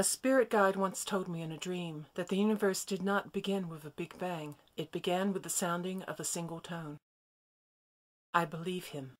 A spirit guide once told me in a dream that the universe did not begin with a big bang. It began with the sounding of a single tone. I believe him.